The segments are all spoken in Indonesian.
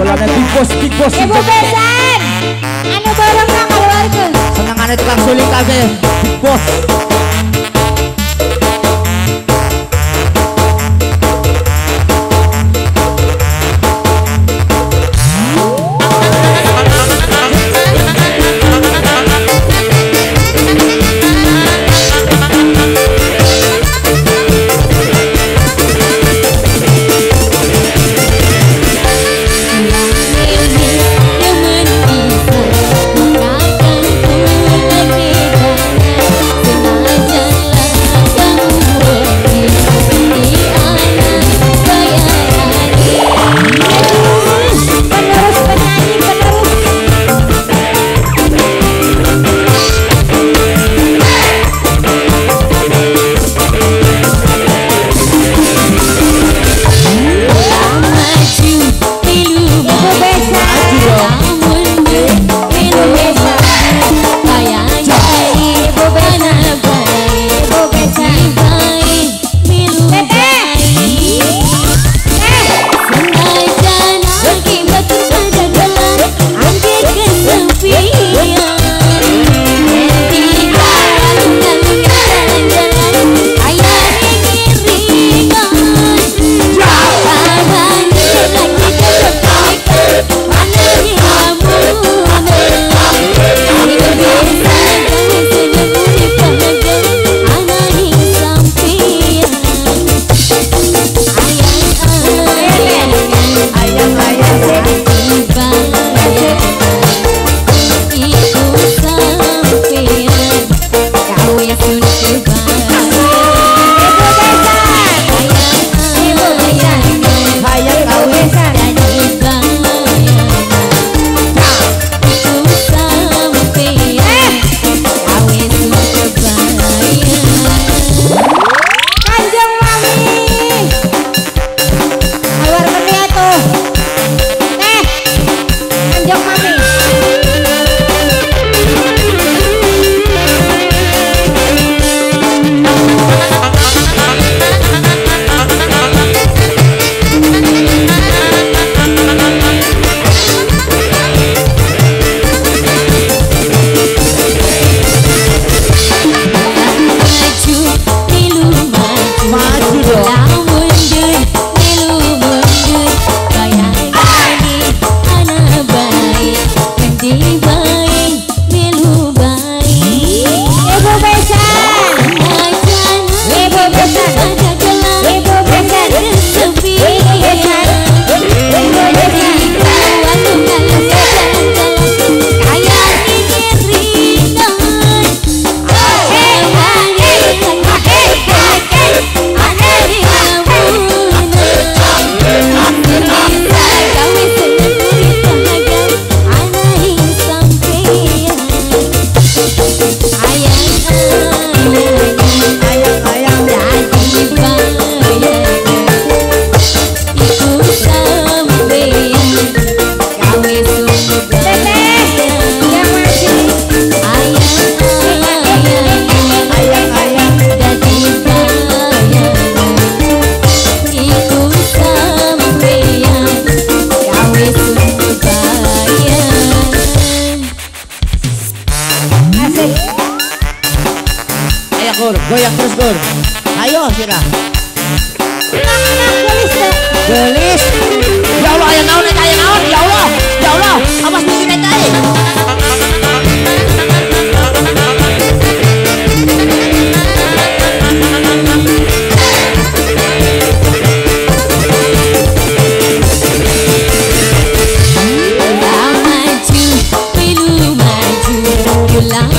Bolanya big boss. Ibu besan. Anu bareng nang keluarga. Senengane tukang suling kabeh. Big goyang terus Gur. Ayo Sira. Nak gelis teh. Gelis. Ya Allah, ayo naon eta ayo naon? Ya Allah. Ya Allah, awas bisi eta eh.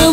Ibu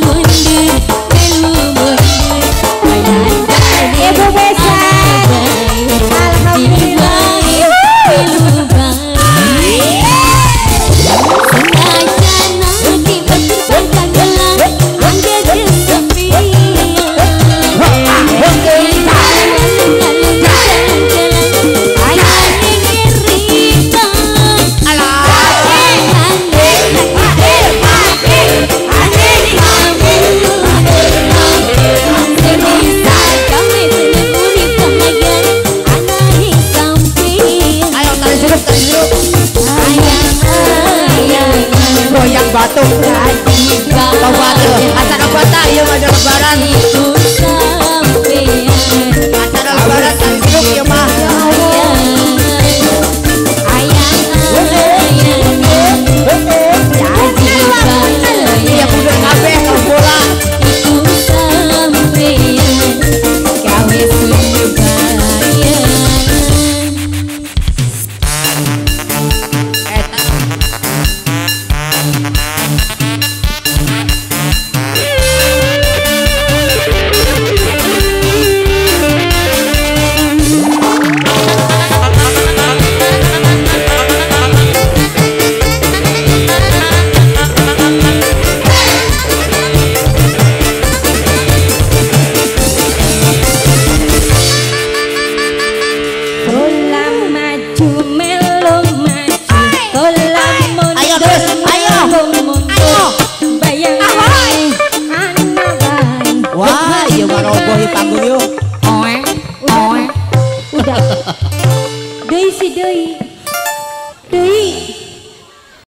para mí. Dei-se daí.